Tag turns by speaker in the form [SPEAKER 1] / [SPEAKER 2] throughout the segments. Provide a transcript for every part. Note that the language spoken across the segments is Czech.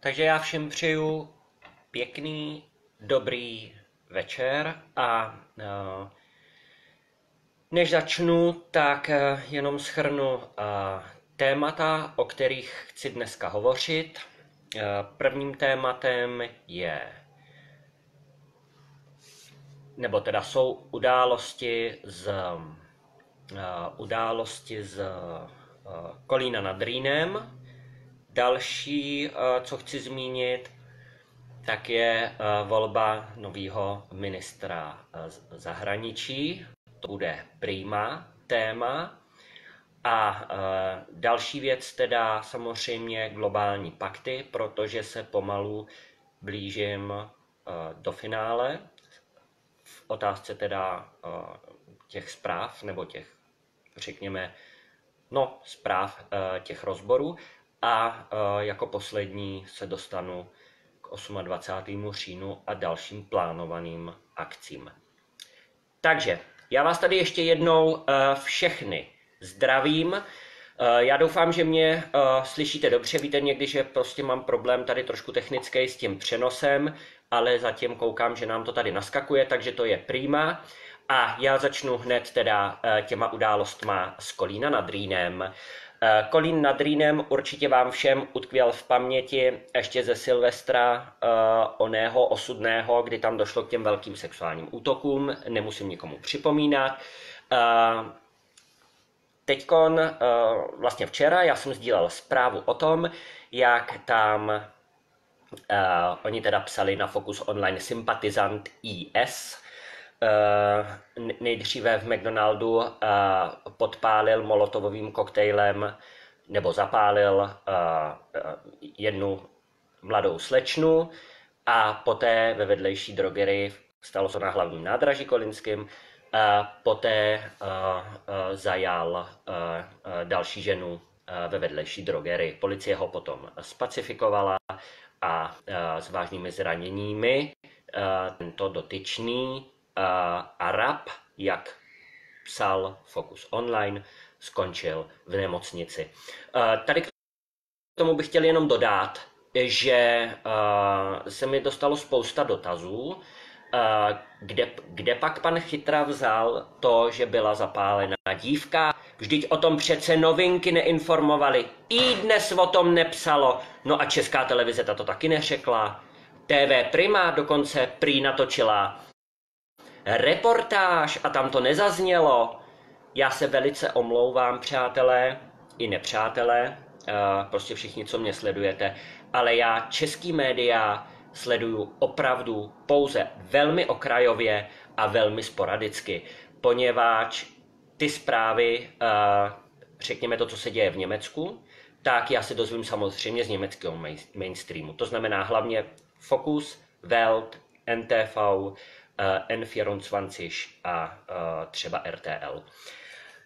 [SPEAKER 1] Takže já všem přeju pěkný, dobrý večer a uh, než začnu, tak uh, jenom schrnu uh, témata, o kterých chci dneska hovořit. Prvním tématem je, nebo teda jsou události z, události z Kolína nad Rýnem, Další, eh, co chci zmínit, tak je eh, volba nového ministra eh, zahraničí. To bude prima téma. A další věc teda samozřejmě globální pakty, protože se pomalu blížím do finále v otázce teda těch zpráv nebo těch, řekněme, no, zpráv těch rozborů. A e, jako poslední se dostanu k 28. říjnu a dalším plánovaným akcím. Takže já vás tady ještě jednou e, všechny zdravím. E, já doufám, že mě slyšíte dobře. Víte někdy, že prostě mám problém tady trošku technický s tím přenosem, ale zatím koukám, že nám to tady naskakuje, takže to je prima. A já začnu hned teda těma událostma z Kolína nad Rýnem. Eh, Kolín nad Rýnem určitě vám všem utkvěl v paměti ještě ze Silvestra uh, oného osudného, kdy tam došlo k těm velkým sexuálním útokům, nemusím nikomu připomínat. Uh, teďkon, uh, vlastně včera, já jsem sdílel zprávu o tom, jak tam uh, oni teda psali na Focus Online sympatizant IS, nejdříve v McDonaldu uh, podpálil molotovovým koktejlem nebo zapálil uh, jednu mladou slečnu a poté ve vedlejší drogery, stalo se na hlavním nádraží Kolinským, a poté zajal další ženu ve vedlejší drogery. Policie ho potom spacifikovala a s vážnými zraněními tento dotyčný uh, Arab, jak psal Focus Online, skončil v nemocnici. Tady k tomu bych chtěl jenom dodat, že se mi dostalo spousta dotazů, kde, kde pak pan Chytra vzal to, že byla zapálená dívka. Vždyť o tom přece novinky neinformovali. I dnes o tom nepsalo. No a česká televize to taky neřekla. TV Prima dokonce prý natočila reportáž a tam to nezaznělo. Já se velice omlouvám, přátelé i nepřátelé, eh, prostě všichni, co mě sledujete, ale já český média sleduju opravdu pouze velmi okrajově a velmi sporadicky, poněvadž ty zprávy, eh, řekněme to, co se děje v Německu, tak já se dozvím samozřejmě z německého mainstreamu. To znamená hlavně Focus, Welt, NTV, N24 a uh, třeba RTL.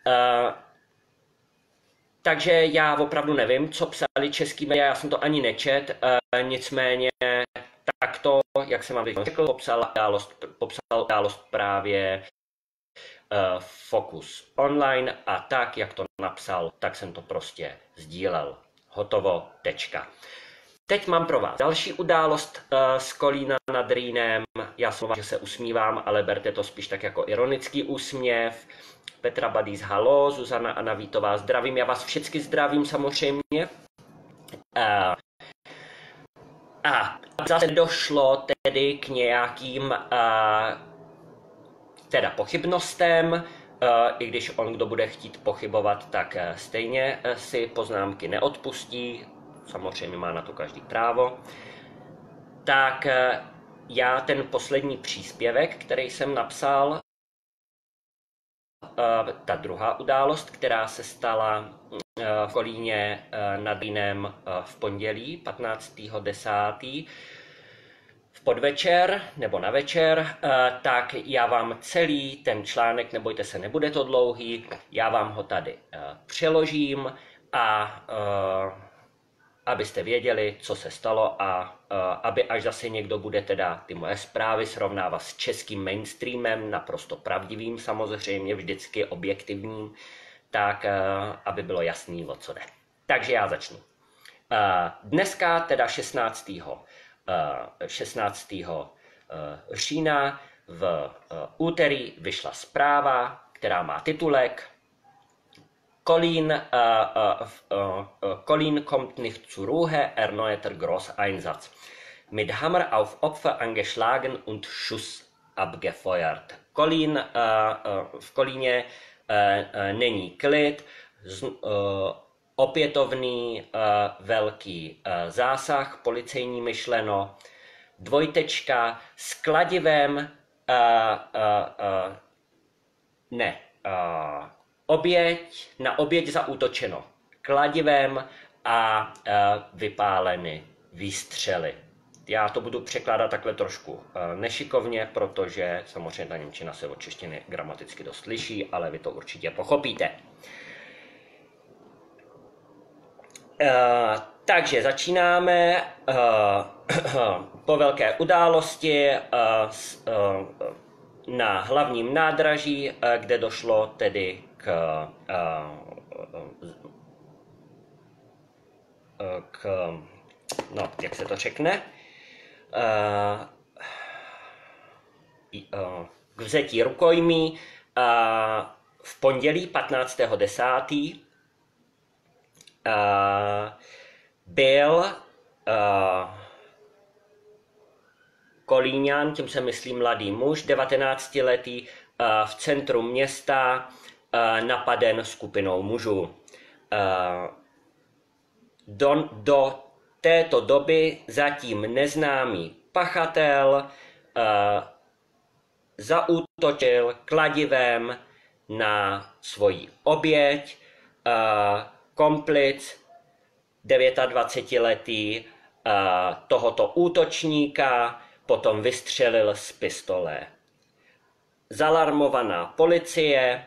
[SPEAKER 1] Eh, takže já opravdu nevím, co psali český média, já jsem to ani nečet, nicméně takto, jak jsem vám řekl, popsal událost, popsal událost právě Focus online a tak, jak to napsal, tak jsem to prostě sdílel. Hotovo, tečka. Teď mám pro vás další událost uh, z Kolína nad Rýnem. Já jsem že se usmívám, ale berte to spíš tak jako ironický úsměv. Petra Badís, halo, Zuzana Anna Vítová, zdravím, já vás všechny zdravím samozřejmě. Uh, a zase došlo tedy k nějakým uh, teda pochybnostem, i když on, kdo bude chtít pochybovat, tak stejně si poznámky neodpustí, samozřejmě má na to každý právo, tak eh, já ten poslední příspěvek, který jsem napsal, eh, ta druhá událost, která se stala eh, v Kolíně nad Rýnem v pondělí 15.10. v podvečer nebo na večer, tak já vám celý ten článek, nebojte se, nebude to dlouhý, já vám ho tady přeložím a abyste věděli, co se stalo a uh, aby až zase někdo bude teda ty moje zprávy srovnávat s českým mainstreamem, naprosto pravdivým samozřejmě, vždycky objektivním, tak uh, aby bylo jasný, o co jde. Takže já začnu. Dneska, teda 16. 16. října v úterý vyšla zpráva, která má titulek Kolín, uh, uh, uh, Kolín kommt nicht zur Ruhe, erneuerter Großeinsatz. Mit Hammer auf Opfer angeschlagen und Schuss abgefeuert. Kolín, v Kolíně není klid, opětovný velký zásah, policejní myšleno, dvojtečka s kladivem, ne, oběť, na oběť zaútočeno kladivem a vypáleny výstřely. Já to budu překládat takhle trošku nešikovně, protože samozřejmě ta Němčina se od češtiny gramaticky dost liší, ale vy to určitě pochopíte. Uh, takže začínáme uh, po velké události uh, s, na hlavním nádraží, kde došlo tedy k, k no, jak se to řekne, k vzetí rukojmí v pondělí 15.10. byl Kolíňan, tím se myslí mladý muž, 19-letý, v centru města napaden skupinou mužů. Do, do této doby zatím neznámý pachatel zaútočil kladivem na svoji oběť, komplic 29-letý tohoto útočníka potom vystřelil z pistole. Zalarmovaná policie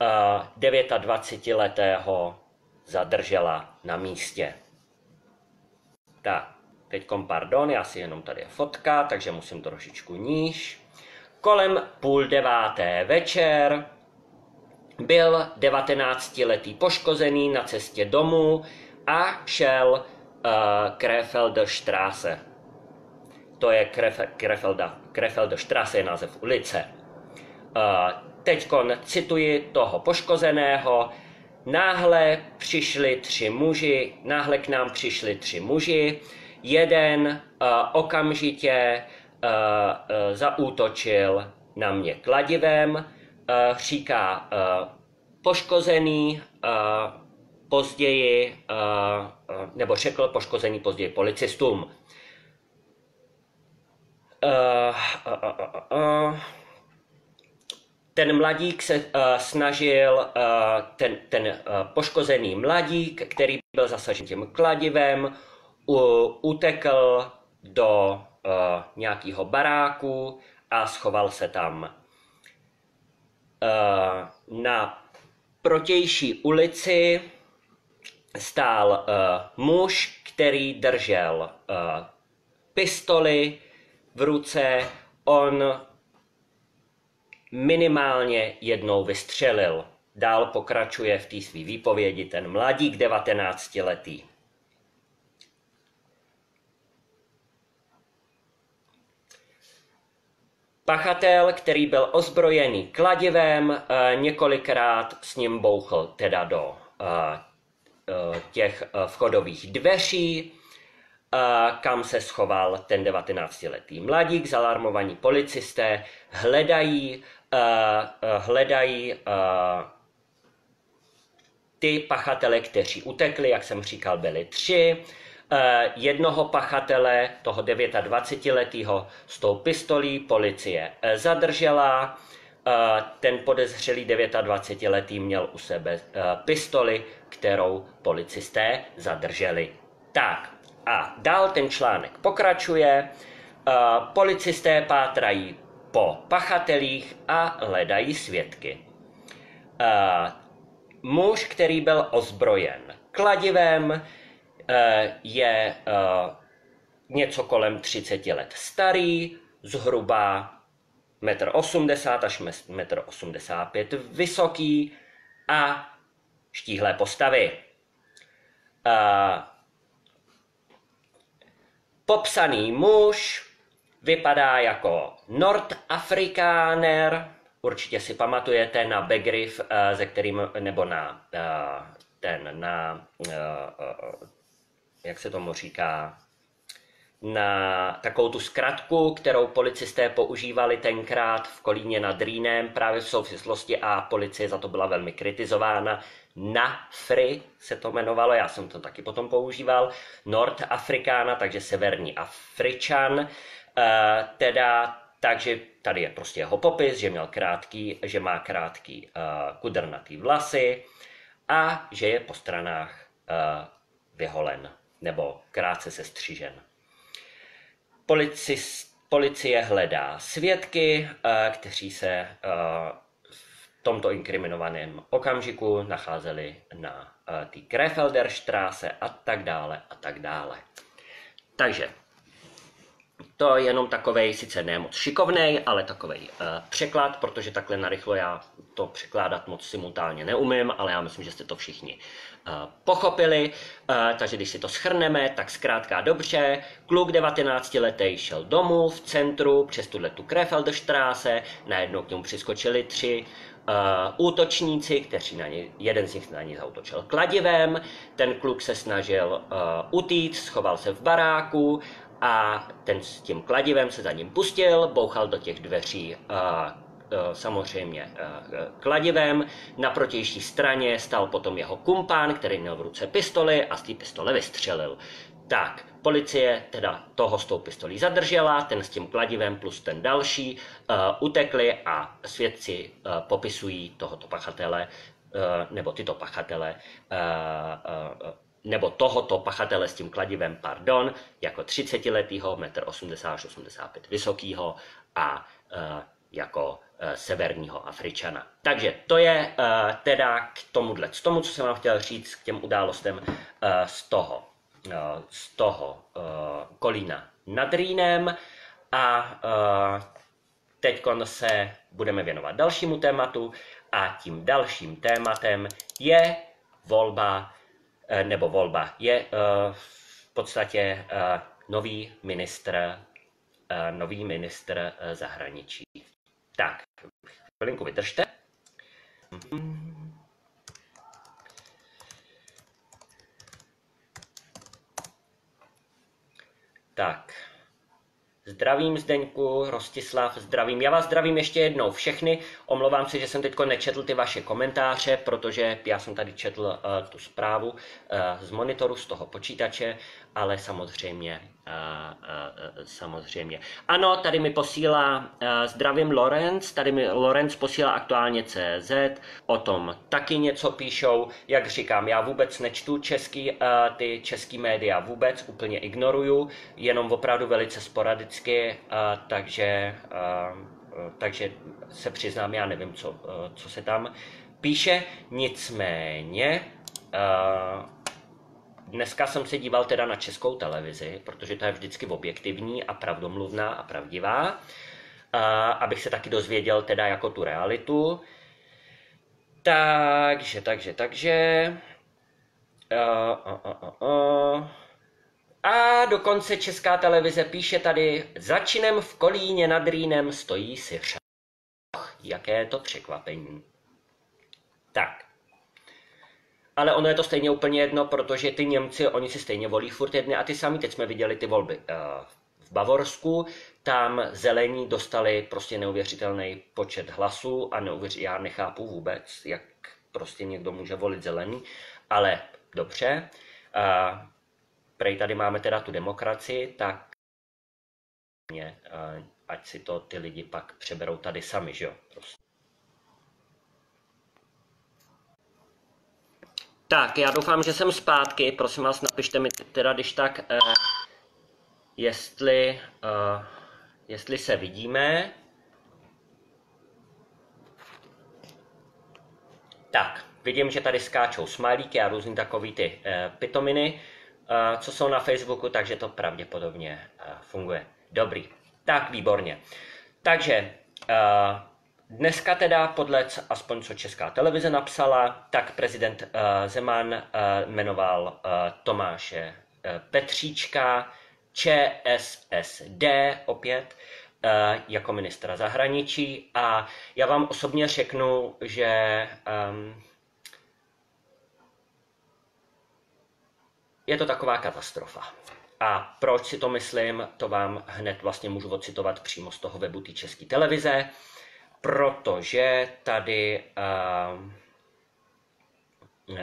[SPEAKER 1] 29-letého zadržela na místě. Tak, teď pardon, já si jenom tady je fotka, takže musím trošičku níž. Kolem půl deváté večer byl 19-letý poškozený na cestě domů a šel uh, Krefelder Straße. To je Krefelda, Krefelder Straße je název ulice. Uh, Teď cituji toho poškozeného, náhle přišli tři muži, náhle k nám přišli tři muži, jeden uh, okamžitě uh, uh, zaútočil na mě kladivem, uh, říká uh, poškozený, uh, později, uh, uh, nebo řekl poškozený později policistům. Uh, uh, uh, uh, ten mladík se uh, snažil, uh, ten, ten uh, poškozený mladík, který byl zasažen tím kladivem, u, utekl do uh, nějakého baráku a schoval se tam. Uh, na protější ulici stál uh, muž, který držel uh, pistoli v ruce. On minimálně jednou vystřelil. Dál pokračuje v té své výpovědi ten mladík 19 letý. Pachatel, který byl ozbrojený kladivem, eh, několikrát s ním bouchl teda do eh, eh, těch vchodových dveří, kam se schoval ten 19-letý mladík. Zalarmovaní policisté hledají hledají ty pachatele, kteří utekli, jak jsem říkal, byli tři. Jednoho pachatele, toho 29-letého, s tou pistolí policie zadržela. Ten podezřelý 29-letý měl u sebe pistoli, kterou policisté zadrželi. Tak, a dál ten článek pokračuje. Policisté pátrají po pachatelích a hledají svědky. Uh, muž, který byl ozbrojen kladivem, uh, je něco kolem 30 let starý, zhruba 1,80 m až 1,85 m vysoký a štíhlé postavy. Popsaný muž vypadá jako Nordafrikáner, určitě si pamatujete na Begriff, eh, ze kterým, nebo na eh, ten, na, eh, jak se tomu říká, na takovou tu zkratku, kterou policisté používali tenkrát v Kolíně nad Rýnem právě v souvislosti a policie za to byla velmi kritizována. Nafri se to jmenovalo, já jsem to taky potom používal, Nordafrikána, takže severní Afričan, uh, teda takže tady je prostě jeho popis, že měl krátký, že má krátký uh, kudrnatý vlasy a že je po stranách uh, vyholen nebo krátce se střížen. Policist, policie hledá svědky, uh, kteří se uh, tomto inkriminovaném okamžiku nacházeli na uh, té Krefelderstraße a tak dále a tak dále. Takže to je jenom takový, sice ne moc šikovný, ale takový uh, eh, překlad, protože takhle narychlo já to překládat moc simultánně neumím, ale já myslím, že jste to všichni uh, pochopili. Uh, takže když si to schrneme, tak zkrátka dobře, kluk 19 letý šel domů v centru přes tuhle tu Krefelderstraße, najednou k němu přiskočili tři útočníci, kteří na ně, jeden z nich na něj zautočil kladivem, ten kluk se snažil uh, utíct, schoval se v baráku a ten s tím kladivem se za ním pustil, bouchal do těch dveří a samozřejmě kladivem. Na protější straně stal potom jeho kumpán, který měl v ruce pistoli a z té pistole vystřelil. Tak, policie teda toho s tou pistolí zadržela, ten s tím kladivem plus ten další uh, utekli a svědci uh, popisují tohoto pachatele, uh, nebo tyto pachatele, uh, uh, nebo tohoto pachatele s tím kladivem, pardon, jako 30-letýho, 1,80 až 85 vysokýho a uh, jako severního Afričana. Takže to je uh, teda k tomuhle, z tomu, co jsem vám chtěl říct, k těm událostem uh, z toho, z toho uh, Kolína nad Rýnem a uh, teď se budeme věnovat dalšímu tématu a tím dalším tématem je volba Eh, nebo volba, je eh, v podstatě eh, nový ministr, nový ministr zahraničí. Tak, chvilinku vydržte. Tak, Zdravím Zdeňku, Rostislav, zdravím. Já vás zdravím ještě jednou všechny. Omlouvám se, že jsem teď nečetl ty vaše komentáře, protože já jsem tady četl uh, tu zprávu uh, z monitoru, z toho počítače, ale samozřejmě, samozřejmě. Ano, tady mi posílá, zdravím Lorenz, tady mi Lorenz posílá aktuálně CZ, o tom taky něco píšou. Jak říkám, já vůbec nečtu český, ty český média, vůbec úplně ignoruju, jenom opravdu velice sporadicky, takže, takže se přiznám, já nevím, co, co se tam píše. Nicméně, Dneska jsem se díval teda na českou televizi, protože to je vždycky objektivní a pravdomluvná a pravdivá, a abych se taky dozvěděl teda jako tu realitu. Takže, takže, takže... Uh, uh, uh, uh. A dokonce česká televize píše tady, začinem v Kolíně nad Rýnem stojí si Jaké to překvapení. Tak, ale ono je to stejně úplně jedno, protože ty Němci, oni si stejně volí furt jedny a ty sami. Teď jsme viděli ty volby eh, v Bavorsku, tam zelení dostali prostě neuvěřitelný počet hlasů a neuvěř, já nechápu vůbec, jak prostě někdo může volit zelený, ale dobře. Uh, prej tady máme teda tu demokracii, tak uh, ať si to ty lidi pak přeberou tady sami, že jo? Prostě. Tak, já doufám, že jsem zpátky. Prosím vás, napište mi teda, když tak, eh, jestli, eh, jestli se vidíme. Tak, vidím, že tady skáčou smajlíky a různý takový ty eh, pitominy, eh, co jsou na Facebooku, takže to pravděpodobně eh, funguje. Dobrý, tak výborně. Takže eh, Dneska teda podle, aspoň co Česká televize napsala, tak prezident uh, Zeman uh, jmenoval uh, Tomáše uh, Petříčka ČSSD opět eh, jako ministra zahraničí a já vám osobně řeknu, že um, je to taková katastrofa. A proč si to myslím, to vám hned vlastně můžu ocitovat přímo z toho webu té české televize, protože tady uh, uh,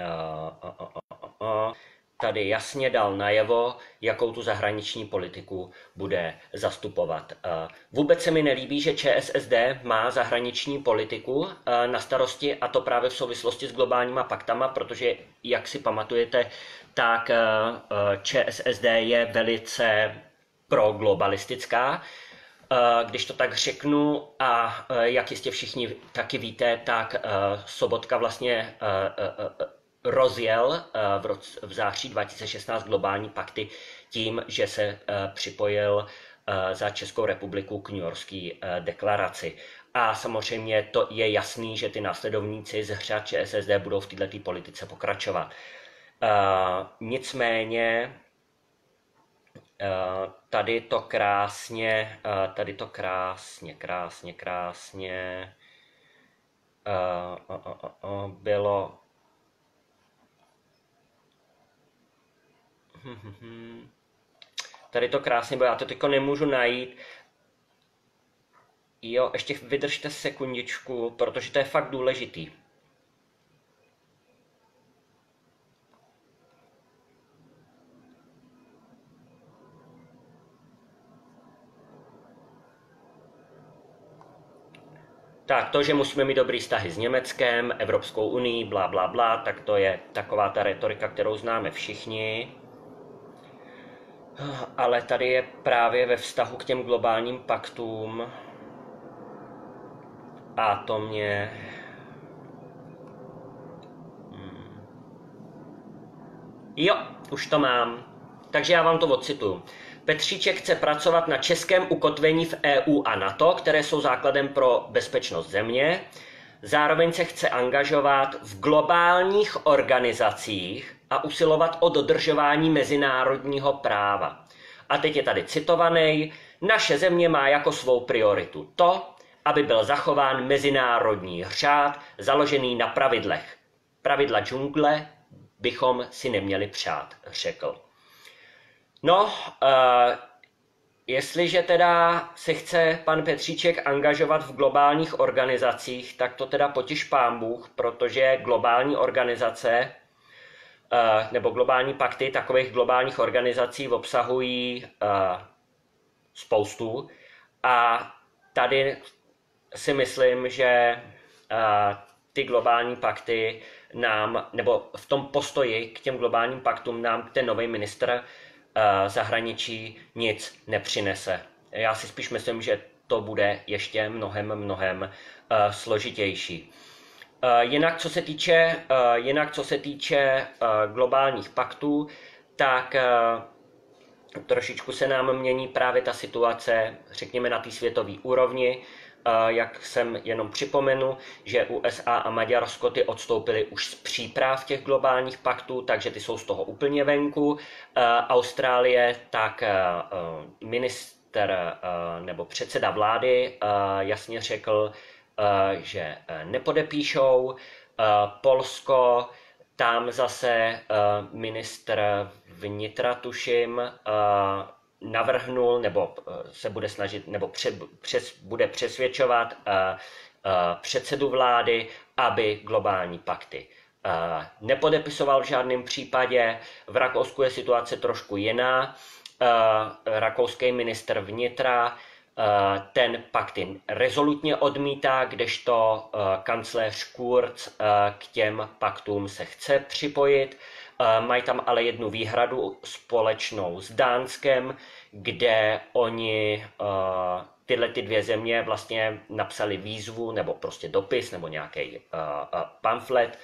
[SPEAKER 1] uh, uh, uh, tady jasně dal najevo, jakou tu zahraniční politiku bude zastupovat. Vůbec se mi nelíbí, že ČSSD má zahraniční politiku na starosti a to právě v souvislosti s globálníma paktama, protože, jak si pamatujete, tak ČSSD je velice proglobalistická. Když to tak řeknu a jak jistě všichni taky víte, tak Sobotka vlastně rozjel eh, v, roce, v září 2016 globální pakty tím, že se eh, připojil eh, za Českou republiku k New Yorkské deklaraci. A samozřejmě to je jasný, že ty následovníci z hřad ČSSD budou v této politice pokračovat. Nicméně tady to krásně, tady to krásně, krásně, krásně bylo Tady to krásně bylo, já to teďko nemůžu najít. Jo, ještě vydržte sekundičku, protože to je fakt důležitý. Tak to, že musíme mít dobrý vztahy s Německem, Evropskou unii, bla, bla, bla, tak to je taková ta retorika, kterou známe všichni. Ale tady je právě ve vztahu k těm globálním paktům a to mě... Hmm. Jo, už to mám. Takže já vám to odcituju. Petříček chce pracovat na českém ukotvení v EU a NATO, které jsou základem pro bezpečnost země. Zároveň se chce angažovat v globálních organizacích a usilovat o dodržování mezinárodního práva. A teď je tady citovaný, naše země má jako svou prioritu to, aby byl zachován mezinárodní řád založený na pravidlech. Pravidla džungle bychom si neměli přát, řekl. No, uh, jestliže teda se chce pan Petříček angažovat v globálních organizacích, tak to teda potěž pán Bůh, protože globální organizace uh, nebo globální pakty takových globálních organizací obsahují uh, spoustu. A tady si myslím, že uh, ty globální pakty nám, nebo v tom postoji k těm globálním paktům nám ten nový ministr zahraničí nic nepřinese. Já si spíš myslím, že to bude ještě mnohem, mnohem eh, složitější. Eh, jinak, co se týče, jinak, co se týče globálních paktů, tak trošičku se nám mění právě ta situace, řekněme, na té světové úrovni jak jsem jenom připomenu, že USA a Maďarsko ty odstoupily už z příprav těch globálních paktů, takže ty jsou z toho úplně venku. Austrálie, tak minister nebo předseda vlády jasně řekl, že nepodepíšou. Polsko, tam zase ministr vnitra, tuším, navrhnul nebo eh, se bude snažit nebo pře, přes, bude přesvědčovat uh, uh, předsedu vlády, aby globální pakty nepodepisoval v žádném případě. V Rakousku je situace trošku jiná. Rakouský minister vnitra ten pakty rezolutně odmítá, kdežto kancléř Kurz k těm paktům se chce připojit. Mají tam ale jednu výhradu společnou s Dánskem, kde oni tyhle ty dvě země vlastně napsali výzvu nebo prostě dopis nebo nějaký pamflet,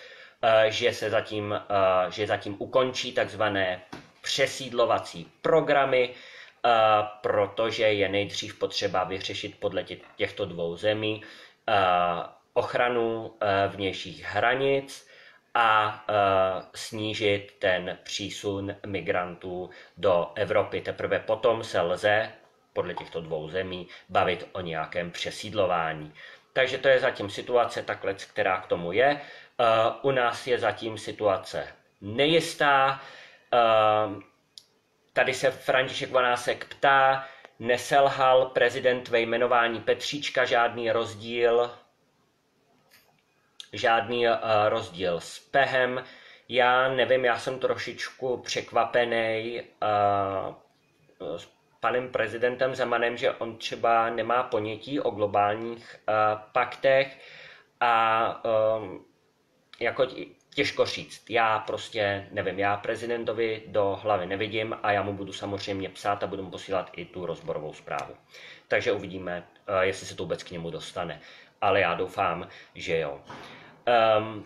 [SPEAKER 1] že se zatím, že zatím ukončí takzvané přesídlovací programy, protože je nejdřív potřeba vyřešit podle těchto dvou zemí ochranu vnějších hranic a snížit ten přísun migrantů do Evropy. Teprve potom se lze podle těchto dvou zemí bavit o nějakém přesídlování. Takže to je zatím situace takhle, která k tomu je. U nás je zatím situace nejistá. Tady se František Vanásek ptá, neselhal prezident ve jmenování Petříčka žádný rozdíl, žádný uh, rozdíl s Pehem. Já nevím, já jsem trošičku překvapený uh, s panem prezidentem Zemanem, že on třeba nemá ponětí o globálních uh, paktech a jako těžko říct. Já prostě nevím, já prezidentovi do hlavy nevidím a já mu budu samozřejmě psát a budu mu posílat i tu rozborovou zprávu. Takže uvidíme, eh, jestli se to vůbec k němu dostane. Ale já doufám, že jo. Um,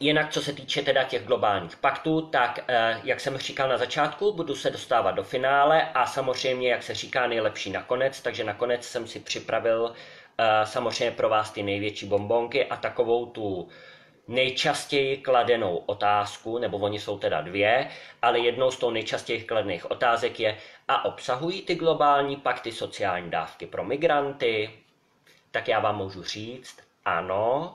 [SPEAKER 1] Jinak, co se týče teda těch globálních paktů, tak eh, jak jsem říkal na začátku, budu se dostávat do finále a samozřejmě, jak se říká, nejlepší nakonec, takže nakonec jsem si připravil eh, samozřejmě pro vás ty největší bombonky a takovou tu nejčastěji kladenou otázku, nebo oni jsou teda dvě, ale jednou z toho nejčastěji kladených otázek je, a obsahují ty globální pakty sociální dávky pro migranty? Tak já vám můžu říct, ano,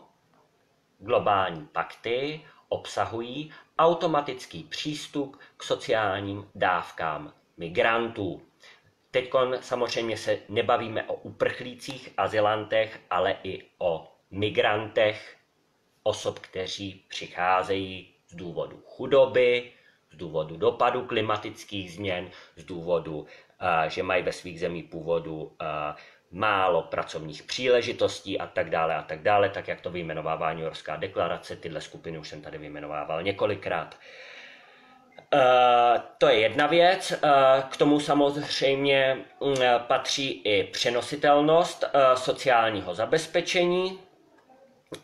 [SPEAKER 1] globální pakty obsahují automatický přístup k sociálním dávkám migrantů. Teď samozřejmě se nebavíme o uprchlících, azylantech, ale i o migrantech, osob, kteří přicházejí z důvodu chudoby, z důvodu dopadu klimatických změn, z důvodu, že mají ve svých zemích původu málo pracovních příležitostí a tak dále a tak dále, tak jak to vyjmenovává New Yorkská deklarace, tyhle skupiny už jsem tady vyjmenovával několikrát. Uh, to je jedna věc. Uh, k tomu samozřejmě uh, patří i přenositelnost sociálního zabezpečení.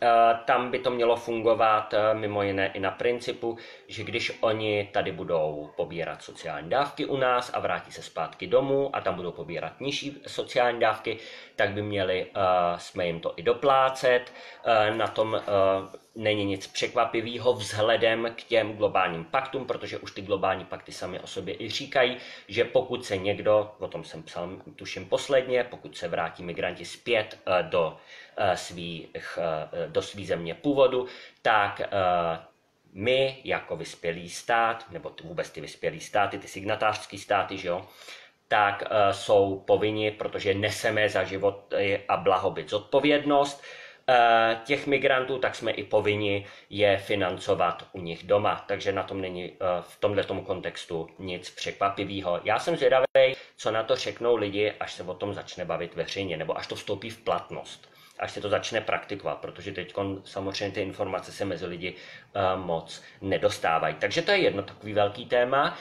[SPEAKER 1] Eh, tam by to mělo fungovat eh, mimo jiné i na principu, že když oni tady budou pobírat sociální dávky u nás a vrátí se zpátky domů a tam budou pobírat nižší sociální dávky, tak by měli uh, jsme jim to i doplácet. Na tom není nic překvapivého vzhledem k těm globálním paktům, protože už ty globální pakty sami o sobě i říkají, že pokud se někdo, o tom jsem psal tuším posledně, pokud se vrátí migranti zpět do svých, do svý země původu, tak my jako vyspělý stát, nebo vůbec ty vyspělý státy, ty signatářské státy, že jo, tak jsou povinni, protože neseme za život a blahobyt zodpovědnost těch migrantů, tak jsme i povinni je financovat u nich doma. Takže na tom není v tomhle kontextu nic překvapivého. Já jsem zvědavý, co na to řeknou lidi, až se o tom začne bavit veřejně, nebo až to vstoupí v platnost až se to začne praktikovat, protože teď samozřejmě ty informace se mezi lidi uh, moc nedostávají. Takže to je jedno takový velký téma.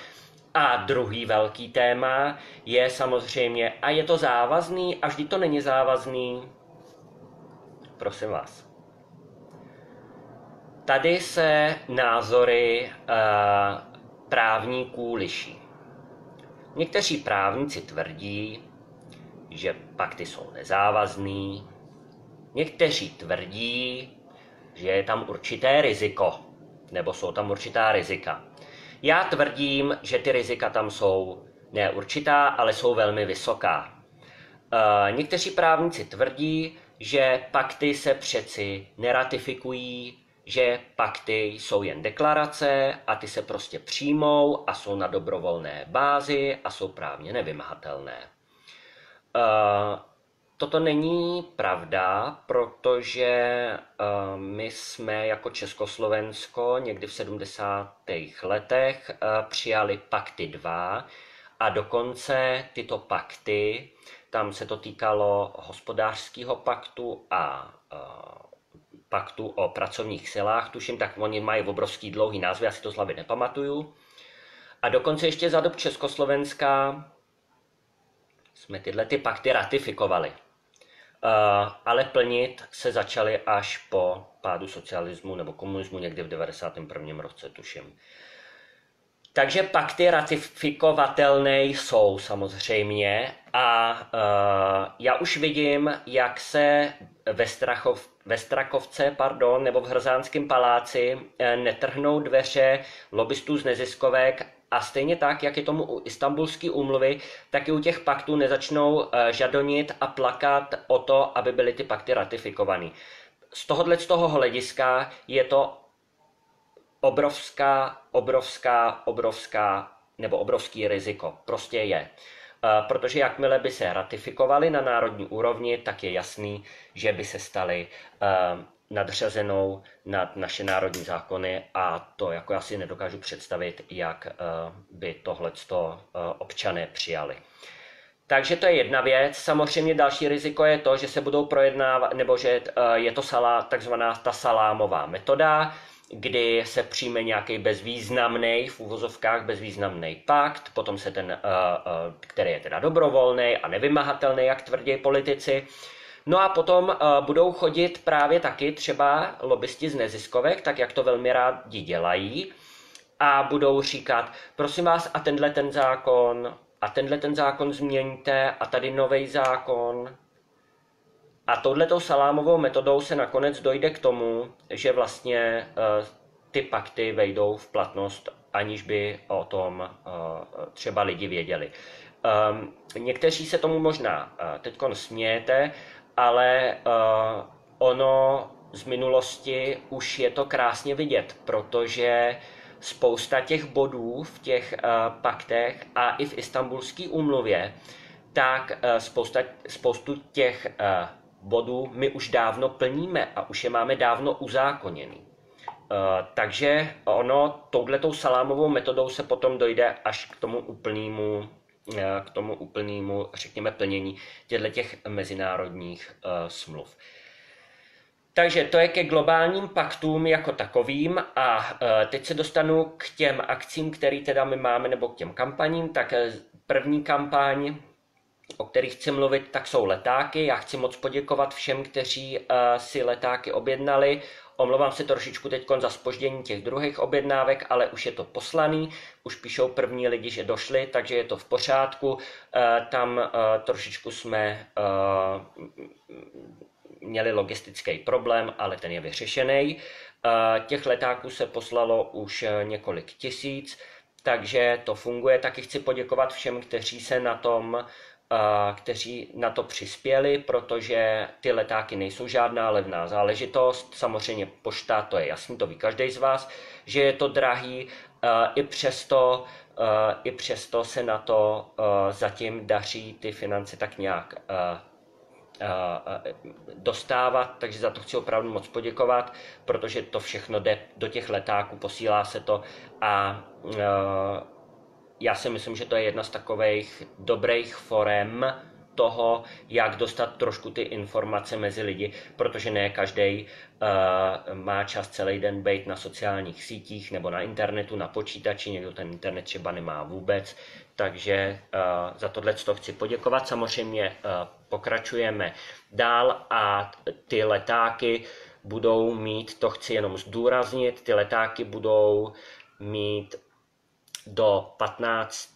[SPEAKER 1] A druhý velký téma je samozřejmě, a je to závazný, a vždy to není závazný, prosím vás. Tady se názory uh, právníků liší. Někteří právníci tvrdí, že pakty jsou nezávazný, někteří tvrdí, že je tam určité riziko, nebo jsou tam určitá rizika. Já tvrdím, že ty rizika tam jsou ne určitá, ale jsou velmi vysoká. E, někteří právníci tvrdí, že pakty se přeci neratifikují, že pakty jsou jen deklarace a ty se prostě přijmou a jsou na dobrovolné bázi a jsou právně nevymahatelné. E, Toto není pravda, protože uh, my jsme jako Československo někdy v 70. letech uh, přijali pakty 2 a dokonce tyto pakty, tam se to týkalo hospodářského paktu a uh, paktu o pracovních silách, tuším, tak oni mají obrovský dlouhý názvy, já si to z hlavy nepamatuju. A dokonce ještě za dob Československa jsme tyhle ty pakty ratifikovali. Eh, ale plnit se začaly až po pádu socialismu nebo komunismu někdy v 91. roce, tuším. Takže pakty ratifikovatelné jsou samozřejmě a uh, já už vidím, jak se ve Strachov ve Strakovce, pardon, nebo v Hrzánském paláci netrhnou dveře lobbystů z neziskovek a stejně tak, jak je tomu u istambulské úmluvy, tak i u těch paktů nezačnou žadonit a plakat o to, aby byly ty pakty ratifikovaný. Z tohohle z toho hlediska je to obrovská, obrovská, obrovská nebo obrovský riziko. Prostě je. Eh, protože jakmile by se ratifikovaly na národní úrovni, tak je jasný, že by se staly eh, nadřazenou nad naše národní zákony a to jako já si nedokážu představit, jak eh, by tohleto občané přijali. Takže to je jedna věc. Samozřejmě další riziko je to, že se budou projednávat, nebo že je to salá, takzvaná ta salámová metoda, kdy se přijme nějaký bezvýznamný, v úvozovkách bezvýznamný pakt, potom se ten, který je teda dobrovolný a nevymahatelný, jak tvrdí politici, No a potom uh, budou chodit právě taky třeba lobbysti z neziskovek, tak jak to velmi rádi dělají, a budou říkat, prosím vás, a tenhle ten zákon, a tenhle ten zákon změníte, a tady nový zákon, a touhletou salámovou metodou se nakonec dojde k tomu, že vlastně eh, ty pakty vejdou v platnost, aniž by o tom eh, třeba lidi věděli. Ehm, někteří se tomu možná eh, teď smějete, ale ono z minulosti už je to krásně vidět, protože spousta těch bodů v těch paktech a i v istambulské úmluvě, tak spousta, spoustu těch bodů my už dávno plníme a už je máme dávno uzákoněný. Uh, takže ono touhletou salámovou metodou se potom dojde až k tomu úplnému, uh, k tomu úplnému, řekněme, plnění těchto těch mezinárodních uh, smluv. Takže to je ke globálním paktům jako takovým a teď se dostanu k těm akcím, které teda my máme, nebo k těm kampaním. Tak první kampaň o kterých chci mluvit, tak jsou letáky. Já chci moc poděkovat všem, kteří si letáky objednali. Omlouvám se trošičku teď za spoždění těch druhých objednávek, ale už je to poslaný, už píšou první lidi, že došli, takže je to v pořádku. Uh, tam uh, trošičku jsme uh, měli logistický problém, ale ten je vyřešený. Těch letáků se poslalo už několik tisíc, takže to funguje. Taky chci poděkovat všem, kteří se na tom kteří na to přispěli, protože ty letáky nejsou žádná levná záležitost. Samozřejmě pošta, to je jasný, to ví každý z vás, že je to drahý, i přesto, i přesto se na to zatím daří ty finance tak nějak dostávat, takže za to chci opravdu moc poděkovat, protože to všechno jde do těch letáků, posílá se to a já si myslím, že to je jedna z takových dobrých forem toho, jak dostat trošku ty informace mezi lidi, protože ne každý uh, má čas celý den být na sociálních sítích nebo na internetu, na počítači, někdo ten internet třeba nemá vůbec, takže uh, za tohle to chci poděkovat. Samozřejmě uh, pokračujeme dál a ty letáky budou mít, to chci jenom zdůraznit, ty letáky budou mít do 15.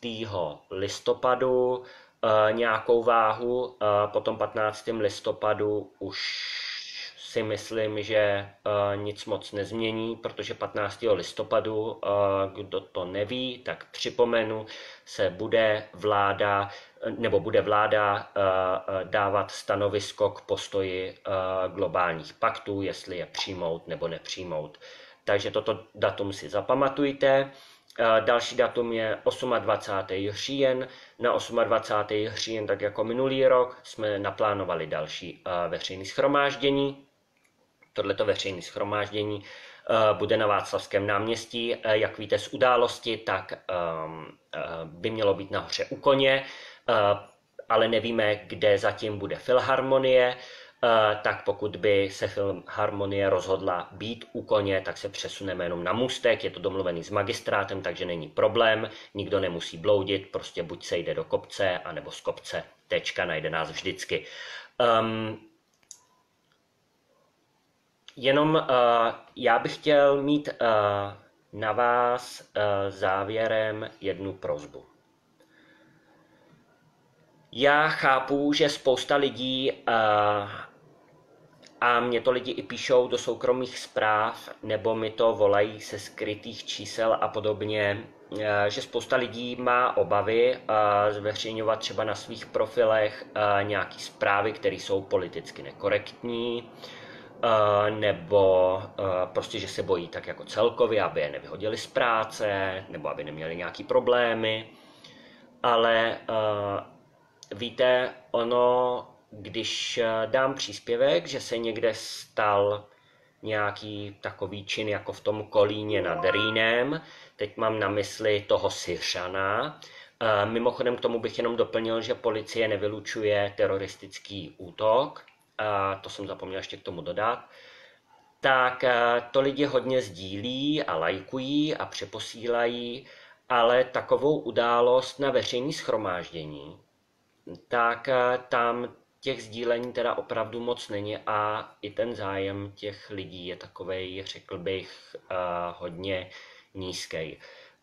[SPEAKER 1] listopadu eh, nějakou váhu, potom 15. listopadu už si myslím, že eh, nic moc nezmění, protože 15. listopadu, eh, kdo to neví, tak připomenu, se bude vláda nebo bude vláda dávat stanovisko k postoji globálních paktů, jestli je přijmout nebo nepřijmout. Takže toto datum si zapamatujte. Další datum je 28. říjen. Na 28. říjen, tak jako minulý rok, jsme naplánovali další veřejné schromáždění. Tohleto veřejné schromáždění bude na Václavském náměstí. Jak víte z události, tak ehm, by mělo být nahoře u koně, ale nevíme, kde zatím bude filharmonie. Eh, tak pokud by se film Harmonie rozhodla být u koně, tak se přesuneme jenom na můstek, je to domluvený s magistrátem, takže není problém, nikdo nemusí bloudit, prostě buď se jde do kopce, anebo z kopce, tečka, najde nás vždycky. Um, jenom uh, já bych chtěl mít uh, na vás uh, závěrem jednu prozbu. Já chápu, že spousta lidí uh, a mě to lidi i píšou do soukromých zpráv, nebo mi to volají se skrytých čísel a podobně, eh, že spousta lidí má obavy eh, zveřejňovat třeba na svých profilech eh, nějaké zprávy, které jsou politicky nekorektní, nebo prostě, že se bojí tak jako celkově, aby je nevyhodili z práce, nebo aby neměli nějaké problémy. Ale víte, ono když eh, dám příspěvek, že se někde stal nějaký takový čin jako v tom Kolíně nad Rýnem, teď mám na mysli toho Syřana, eh, Mimochodem k tomu bych jenom doplnil, že policie nevylučuje teroristický útok, a to jsem zapomněl ještě k tomu dodat, tak eh, to lidi hodně sdílí a lajkují a přeposílají, ale takovou událost na veřejný schromáždění, tak tam těch sdílení teda opravdu moc není a i ten zájem těch lidí je takový, řekl bych, uh, hodně nízký.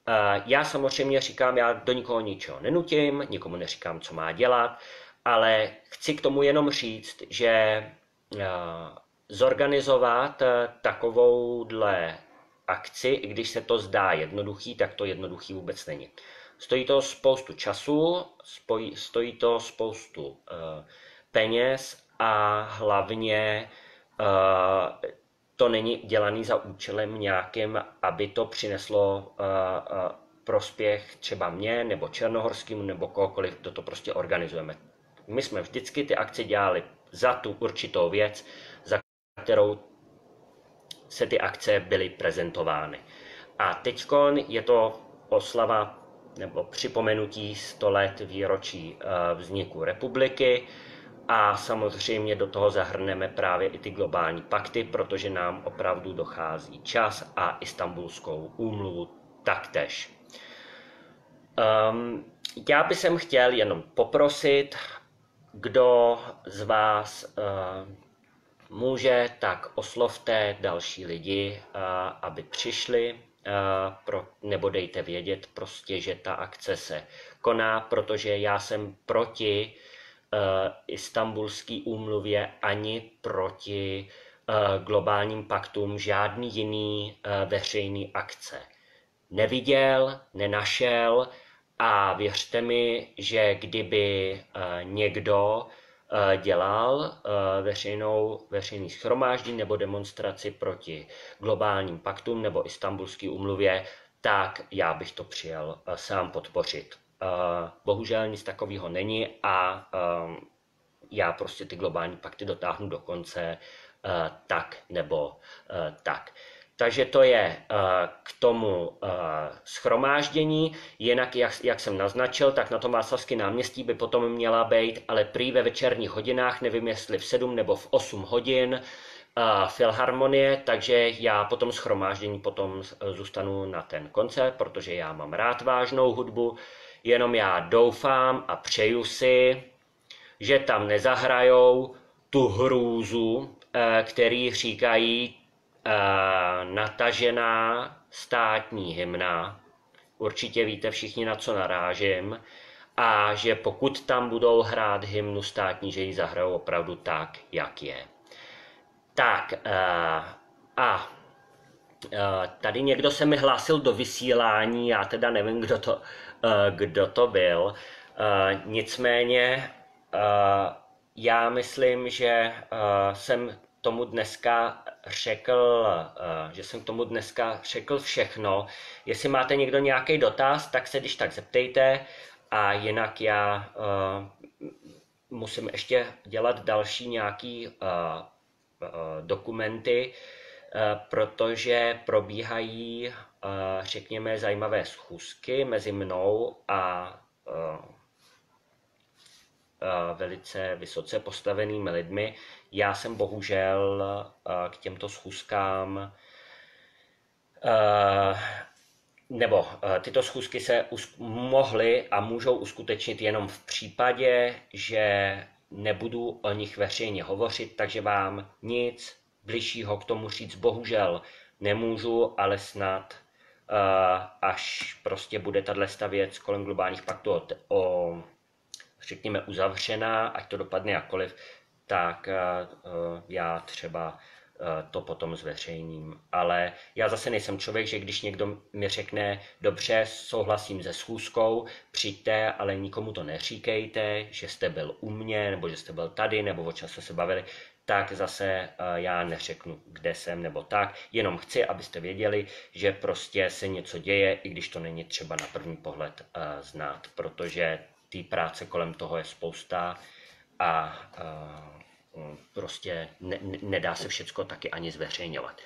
[SPEAKER 1] Uh, já samozřejmě říkám, já do nikoho ničeho nenutím, nikomu neříkám, co má dělat, ale chci k tomu jenom říct, že zorganizovat takovouhle akci, i když se to zdá jednoduchý, tak to jednoduchý vůbec není. Stojí to spoustu času, stojí to spoustu uh, peněz a hlavně uh, to není dělaný za účelem nějakým, aby to přineslo uh, uh, prospěch třeba mě, nebo Černohorskému, nebo kohokoliv, kdo to prostě organizujeme. My jsme vždycky ty akce dělali za tu určitou věc, za kterou se ty akce byly prezentovány. A teď je to oslava nebo připomenutí 100 let výročí vzniku republiky. A samozřejmě do toho zahrneme právě i ty globální pakty, protože nám opravdu dochází čas a istambulskou úmluvu taktéž. Um, já bych sem chtěl jenom poprosit, kdo z vás uh, může, tak oslovte další lidi, uh, aby přišli, pro, nebo dejte vědět prostě, že ta akce se koná, protože já jsem proti Eh, istambulský úmluvě ani proti eh, globálním paktům žádný jiný eh, veřejný akce. Neviděl, nenašel a věřte mi, že kdyby někdo dělal veřejnou, veřejný schromáždění nebo demonstraci proti globálním paktům nebo istambulské úmluvě, tak já bych to přijel sám podpořit. Eh, bohužel nic takového není a eh, já prostě ty globální pakty dotáhnu do konce eh, tak nebo tak. Takže to je k tomu schromáždění. Jinak, jak, jak jsem naznačil, tak na tom Václavském náměstí by potom měla být, ale prý ve večerních hodinách, nevím jestli v 7 nebo v 8 hodin, filharmonie, takže já potom schromáždění potom zůstanu na ten koncert, protože já mám rád vážnou hudbu, jenom já doufám a přeju si, že tam nezahrajou tu hrůzu, eh, který říkají eh, natažená státní hymna. Určitě víte všichni, na co narážím. A že pokud tam budou hrát hymnu státní, že ji zahrajou opravdu tak, jak je. Tak eh, a tady někdo se mi hlásil do vysílání, já teda nevím, kdo to, Eh, kdo to byl. Eh, nicméně eh, já myslím, že jsem tomu dneska řekl, že jsem tomu dneska řekl všechno. Jestli máte někdo nějaký dotaz, tak se když tak zeptejte a jinak já musím ještě dělat další nějaký dokumenty, protože probíhají řekněme, zajímavé schůzky mezi mnou a velice vysoce postavenými lidmi. Já jsem bohužel k těmto schůzkám nebo tyto schůzky se mohly a můžou uskutečnit jenom v případě, že nebudu o nich veřejně hovořit, takže vám nic bližšího k tomu říct bohužel nemůžu, ale snad až prostě bude tato věc kolem globálních paktů o, o, řekněme, uzavřená, ať to dopadne jakkoliv, tak já třeba to potom zveřejním. Ale já zase nejsem člověk, že když někdo mi řekne, dobře, souhlasím se schůzkou, přijďte, ale nikomu to neříkejte, že jste byl u mě, nebo že jste byl tady, nebo o čem jste se bavili, tak zase já neřeknu, kde jsem nebo tak. Jenom chci, abyste věděli, že prostě se něco děje, i když to není třeba na první pohled znát, protože té práce kolem toho je spousta a prostě ne, nedá se všecko taky ani zveřejňovat.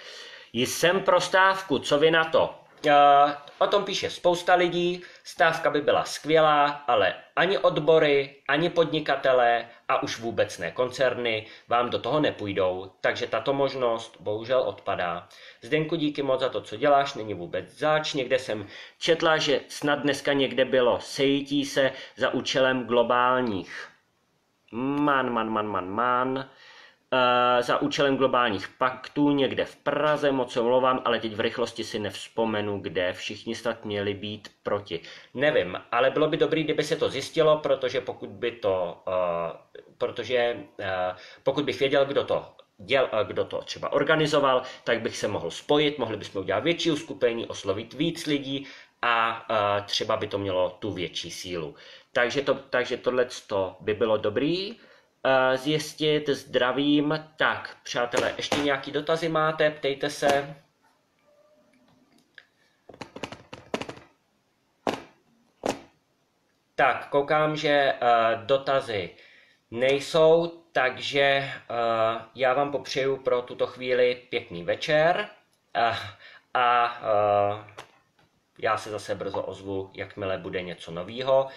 [SPEAKER 1] Jsem pro stávku, co vy na to? Uh, o tom píše spousta lidí, stávka by byla skvělá, ale ani odbory, ani podnikatelé a už vůbec ne koncerny vám do toho nepůjdou, takže tato možnost bohužel odpadá. Zdenku díky moc za to, co děláš, není vůbec zač. Někde jsem četla, že snad dneska někde bylo sejítí se za účelem globálních man, man, man, man, man, za účelem globálních paktů někde v Praze, moc se omlouvám, ale teď v rychlosti si nevzpomenu, kde všichni snad měli být proti. Nevím, ale bylo by dobré, kdyby se to zjistilo, protože pokud by to, uh, protože uh, pokud bych věděl, kdo to děl, kdo to třeba organizoval, tak bych se mohl spojit, mohli bychom udělat větší uskupení, oslovit víc lidí a třeba by to mělo tu větší sílu. Takže, to, takže tohle by bylo dobrý uh, zjistit. Zdravím. Tak, přátelé, ještě nějaký dotazy máte? Ptejte se. Tak, koukám, že uh, dotazy nejsou, takže uh, já vám popřeju pro tuto chvíli pěkný večer uh, a uh, já se zase brzo ozvu, jakmile bude něco nového.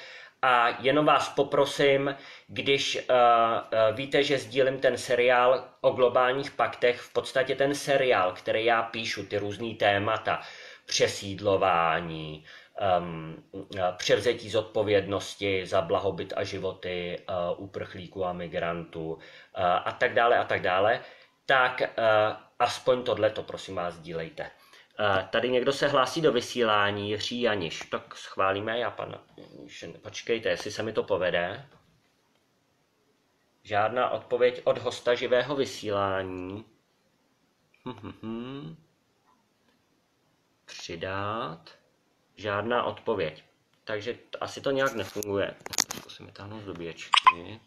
[SPEAKER 1] A jenom vás poprosím, když uh, víte, že sdílím ten seriál o globálních paktech, v podstatě ten seriál, který já píšu, ty různý témata, přesídlování, um, převzetí zodpovědnosti za blahobyt a životy uh, uprchlíků a migrantů uh, a tak dále a tak dále, tak uh, aspoň tohle to prosím vás sdílejte. Tady někdo se hlásí do vysílání, Jiří Janiš. Tak schválíme já pana. Počkejte, jestli se mi to povede. Žádná odpověď od hosta živého vysílání. Přidat. Žádná odpověď. Takže asi to nějak nefunguje. Zkusím vytáhnout dobíječky.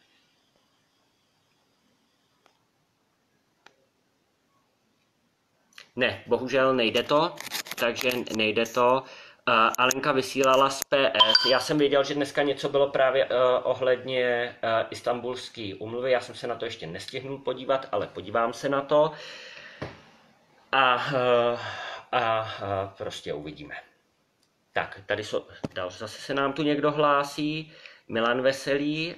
[SPEAKER 1] Ne, bohužel nejde to, takže nejde to. Uh, Alenka vysílala z PS. Já jsem věděl, že dneska něco bylo právě uh, ohledně uh, istambulské umluvy. Já jsem se na to ještě nestihnul podívat, ale podívám se na to. A, uh, a uh, prostě uvidíme. Tak, tady jsou, zase se nám tu někdo hlásí. Milan Veselý,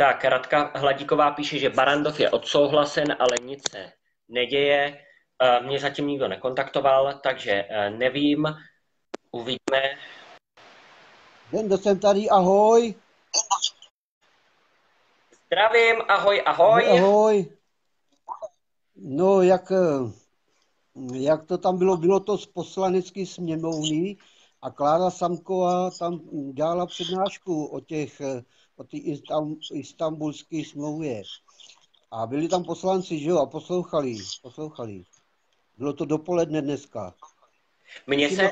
[SPEAKER 1] Tak, Radka Hladíková píše, že Barandov je odsouhlasen, ale nic se neděje. Mě zatím nikdo nekontaktoval, takže e, nevím. Uvidíme.
[SPEAKER 2] Jen jsem tady, ahoj.
[SPEAKER 1] Zdravím, ahoj, ahoj.
[SPEAKER 2] Ahoj. No, jak, e, jak to tam bylo, bylo to z poslanecké sněmovny a Klára Samková tam dělala přednášku o těch o té istambulské smlouvě. A byli tam poslanci, že jo, a poslouchali, poslouchali. Bylo to dopoledne dneska.
[SPEAKER 1] Mně se...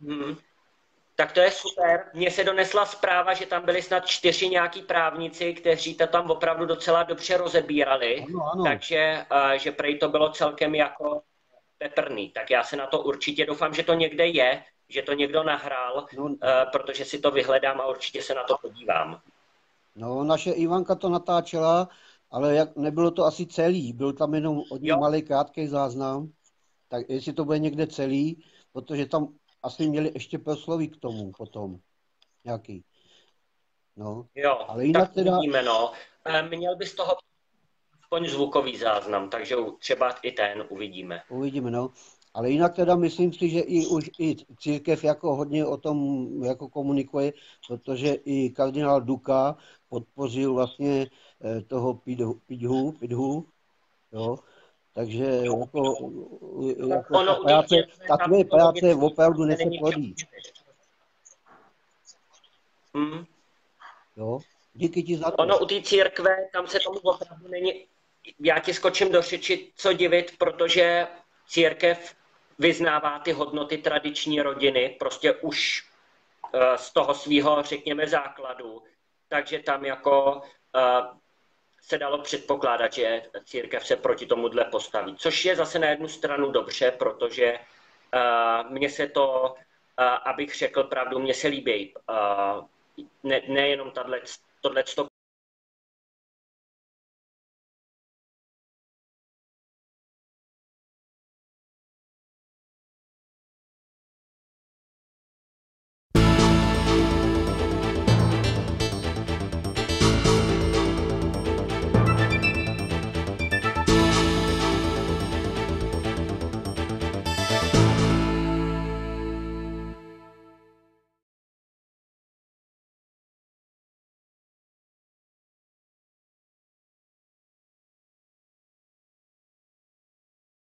[SPEAKER 1] Hmm. Tak to je super. Mně se donesla zpráva, že tam byli snad čtyři nějaký právníci, kteří to tam opravdu docela dobře rozebírali. Ano, ano. Takže že prej to bylo celkem jako peprný. Tak já se na to určitě doufám, že to někde je, že to někdo nahrál, no, uh, protože si to vyhledám a určitě se na to podívám.
[SPEAKER 2] No, naše Ivanka to natáčela, ale jak, nebylo to asi celý, byl tam jenom od malý krátký záznam, tak jestli to bude někde celý, protože tam asi měli ještě prosloví k tomu potom nějaký.
[SPEAKER 1] No. Jo, ale jinak tak teda... Vidíme, no. Eh, měl by z toho aspoň zvukový záznam, takže třeba i ten uvidíme.
[SPEAKER 2] Uvidíme, no. Ale jinak teda myslím si, že i, už, i církev jako hodně o tom jako komunikuje, protože i kardinál Duka podpořil vlastně eh, toho Pidhu, Pidhu, jo, Takže jako, jako ono, ta, práce, ta tvoje práce opravdu nese plodí. Hmm. Jo, díky ti za to.
[SPEAKER 1] Ono u té církve, tam se tomu opravdu není, já ti skočím do řeči, co divit, protože církev vyznává ty hodnoty tradiční rodiny, prostě už uh, z toho svého, řekněme, základu. Takže tam jako uh, se dalo předpokládat, že církev se proti tomuhle postaví. Což je zase na jednu stranu dobře, protože uh, mně se to, abych řekl pravdu, mně se líbí uh, ne, nejenom tohle